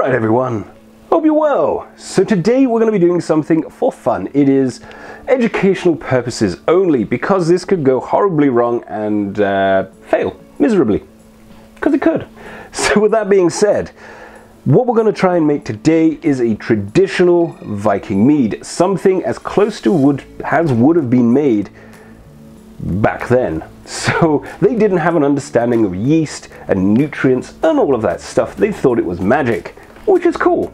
Alright everyone, hope you're well. So today we're going to be doing something for fun. It is educational purposes only because this could go horribly wrong and uh, fail miserably. Because it could. So with that being said, what we're going to try and make today is a traditional Viking mead. Something as close to wood as would have been made back then. So they didn't have an understanding of yeast and nutrients and all of that stuff. They thought it was magic, which is cool.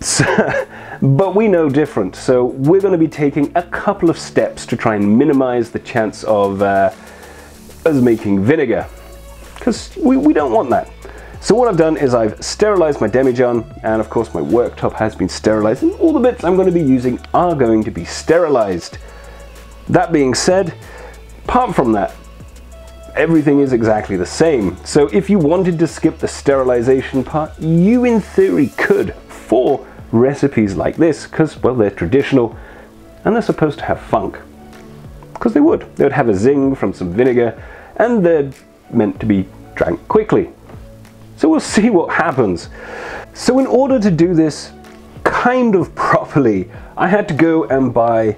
So, but we know different. So we're going to be taking a couple of steps to try and minimize the chance of uh, us making vinegar. Because we, we don't want that. So what I've done is I've sterilized my demijohn and of course my worktop has been sterilized and all the bits I'm going to be using are going to be sterilized. That being said, apart from that, everything is exactly the same. So if you wanted to skip the sterilization part, you in theory could for recipes like this, because, well, they're traditional and they're supposed to have funk. Because they would. They would have a zing from some vinegar and they're meant to be drank quickly. So we'll see what happens. So in order to do this kind of properly, I had to go and buy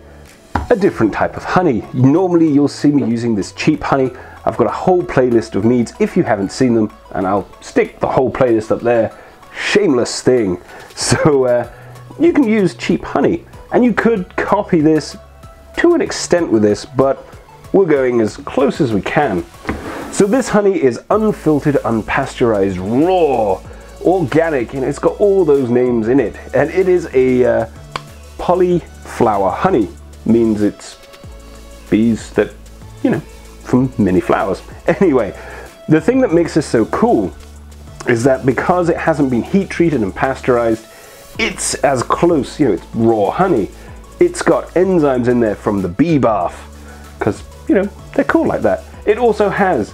a different type of honey. Normally you'll see me using this cheap honey I've got a whole playlist of meads if you haven't seen them, and I'll stick the whole playlist up there. Shameless thing. So uh, you can use cheap honey, and you could copy this to an extent with this, but we're going as close as we can. So this honey is unfiltered, unpasteurized, raw, organic, and it's got all those names in it. And it is a uh, polyflower honey, means it's bees that, you know, from many flowers. Anyway, the thing that makes this so cool is that because it hasn't been heat treated and pasteurized, it's as close, you know, it's raw honey. It's got enzymes in there from the bee bath, because, you know, they're cool like that. It also has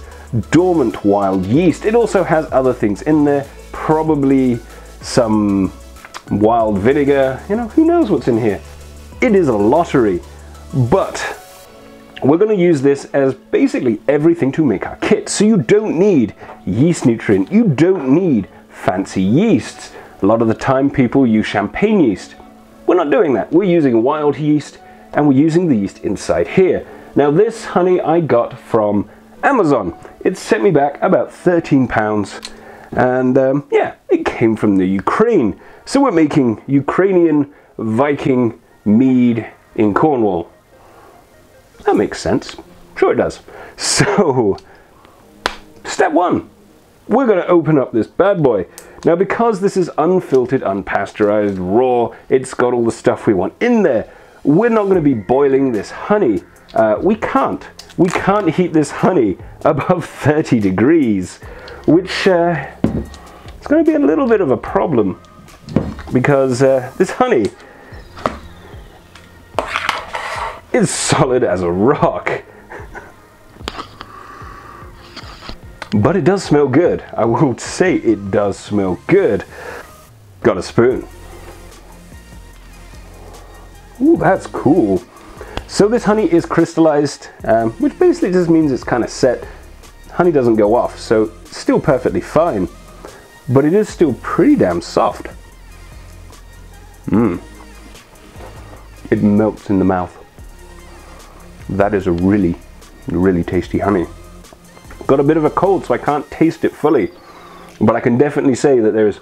dormant wild yeast. It also has other things in there, probably some wild vinegar, you know, who knows what's in here. It is a lottery, but we're going to use this as basically everything to make our kit. So you don't need yeast nutrient, you don't need fancy yeasts. A lot of the time people use champagne yeast. We're not doing that. We're using wild yeast and we're using the yeast inside here. Now this honey I got from Amazon. It sent me back about 13 pounds and um, yeah, it came from the Ukraine. So we're making Ukrainian Viking mead in Cornwall. That makes sense. Sure it does. So, step one. We're going to open up this bad boy. Now because this is unfiltered, unpasteurized, raw, it's got all the stuff we want in there. We're not going to be boiling this honey. Uh, we can't. We can't heat this honey above 30 degrees, which uh, going to be a little bit of a problem because uh, this honey is solid as a rock. but it does smell good. I will say it does smell good. Got a spoon. Ooh, that's cool. So this honey is crystallized, um, which basically just means it's kind of set. Honey doesn't go off, so still perfectly fine. But it is still pretty damn soft. Mmm. It melts in the mouth. That is a really, really tasty honey. Got a bit of a cold, so I can't taste it fully. But I can definitely say that there's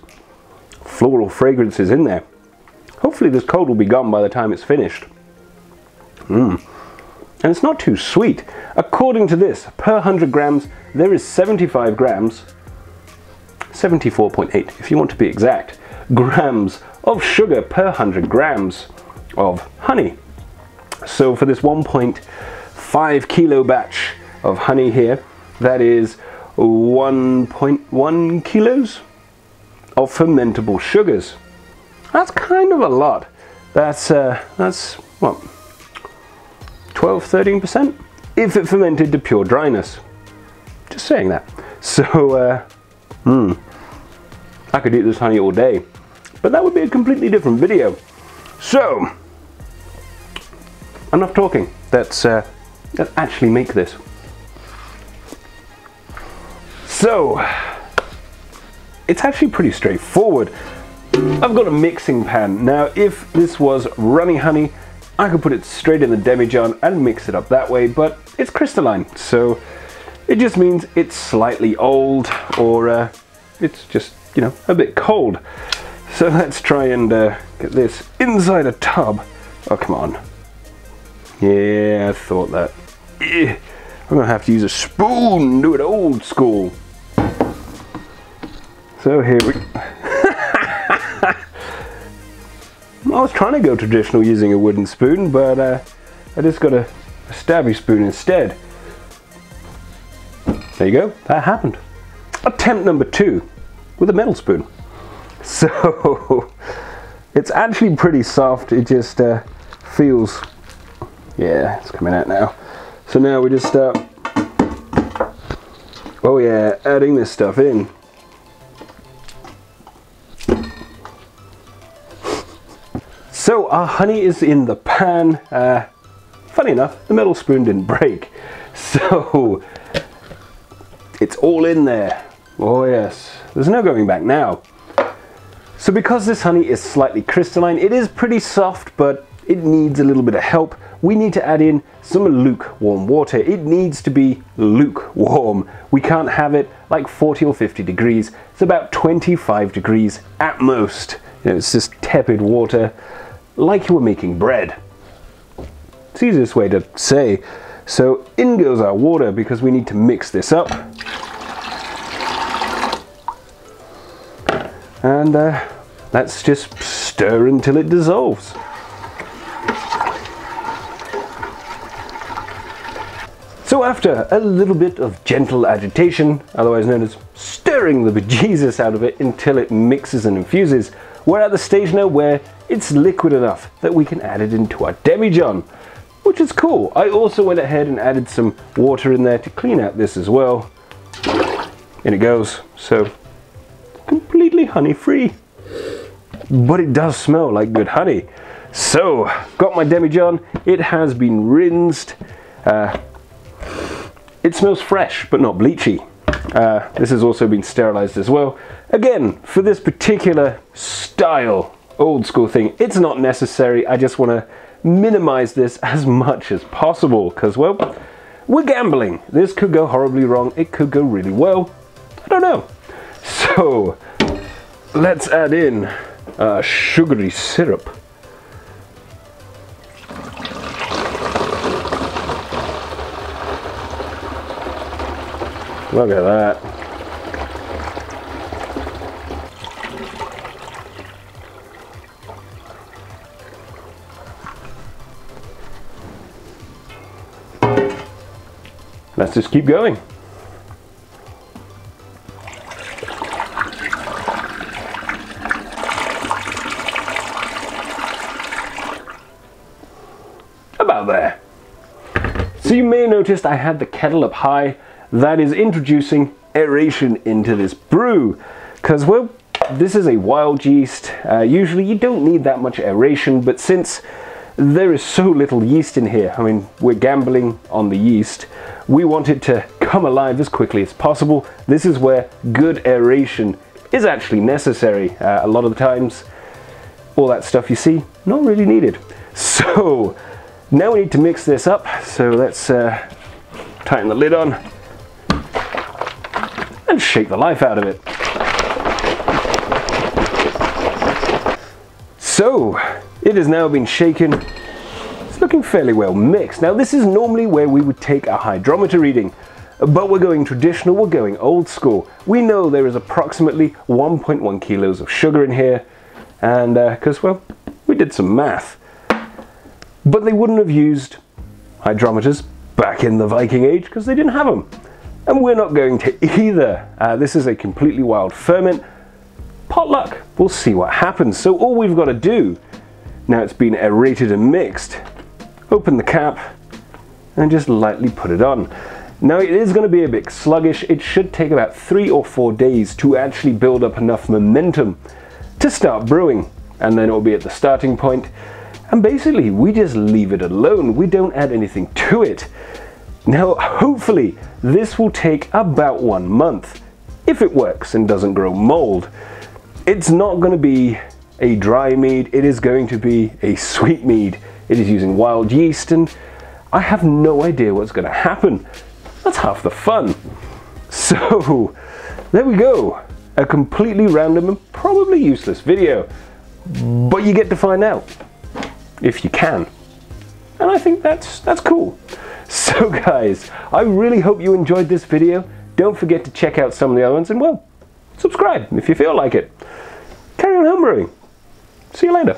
floral fragrances in there. Hopefully this cold will be gone by the time it's finished. Mmm. And it's not too sweet. According to this, per 100 grams, there is 75 grams, 74.8 if you want to be exact, grams of sugar per 100 grams of honey. So for this 1.5 kilo batch of honey here, that is 1.1 kilos of fermentable sugars. That's kind of a lot. That's, uh, that's what, 12, 13% if it fermented to pure dryness. Just saying that. So, uh, hmm, I could eat this honey all day, but that would be a completely different video. So, enough talking. Let's, uh, let's actually make this. So, it's actually pretty straightforward. I've got a mixing pan. Now, if this was runny honey, I could put it straight in the demijohn and mix it up that way, but it's crystalline, so it just means it's slightly old or uh, it's just, you know, a bit cold. So let's try and uh, get this inside a tub. Oh, come on. Yeah, I thought that. I'm gonna have to use a spoon, do it old school. So here we... I was trying to go traditional using a wooden spoon, but uh, I just got a, a stabby spoon instead. There you go, that happened. Attempt number two, with a metal spoon. So, it's actually pretty soft, it just uh, feels, yeah, it's coming out now. So now we just start, oh yeah, adding this stuff in. So our honey is in the pan. Uh, funny enough, the metal spoon didn't break. So it's all in there. Oh yes, there's no going back now. So because this honey is slightly crystalline, it is pretty soft, but it needs a little bit of help. We need to add in some lukewarm water. It needs to be lukewarm. We can't have it like 40 or 50 degrees. It's about 25 degrees at most. You know, it's just tepid water like you were making bread. It's the easiest way to say. So in goes our water because we need to mix this up. And uh, let's just stir until it dissolves. After a little bit of gentle agitation, otherwise known as stirring the bejesus out of it until it mixes and infuses, we're at the stage now where it's liquid enough that we can add it into our demijohn, which is cool. I also went ahead and added some water in there to clean out this as well. In it goes, so completely honey free. But it does smell like good honey. So, got my demijohn, it has been rinsed. Uh, it smells fresh, but not bleachy. Uh, this has also been sterilized as well. Again, for this particular style, old school thing, it's not necessary. I just want to minimize this as much as possible because, well, we're gambling. This could go horribly wrong. It could go really well. I don't know. So, let's add in uh, sugary syrup. Look at that. Let's just keep going. About there. So you may have noticed I had the kettle up high that is introducing aeration into this brew. Because, well, this is a wild yeast. Uh, usually you don't need that much aeration, but since there is so little yeast in here, I mean, we're gambling on the yeast, we want it to come alive as quickly as possible. This is where good aeration is actually necessary. Uh, a lot of the times, all that stuff you see, not really needed. So, now we need to mix this up. So let's uh, tighten the lid on shake the life out of it. So, it has now been shaken. It's looking fairly well mixed. Now, this is normally where we would take a hydrometer reading, but we're going traditional, we're going old school. We know there is approximately 1.1 kilos of sugar in here, and because, uh, well, we did some math. But they wouldn't have used hydrometers back in the Viking Age because they didn't have them and we're not going to either. Uh, this is a completely wild ferment. Potluck, we'll see what happens. So all we've got to do, now it's been aerated and mixed, open the cap and just lightly put it on. Now it is going to be a bit sluggish. It should take about three or four days to actually build up enough momentum to start brewing. And then it'll be at the starting point. And basically we just leave it alone. We don't add anything to it. Now, hopefully, this will take about one month, if it works and doesn't grow mold. it's not going to be a dry mead, it is going to be a sweet mead. It is using wild yeast and I have no idea what's going to happen. That's half the fun. So, there we go. A completely random and probably useless video. But you get to find out. If you can. And I think that's, that's cool. So guys, I really hope you enjoyed this video. Don't forget to check out some of the other ones and well, subscribe if you feel like it. Carry on homebrewing. See you later.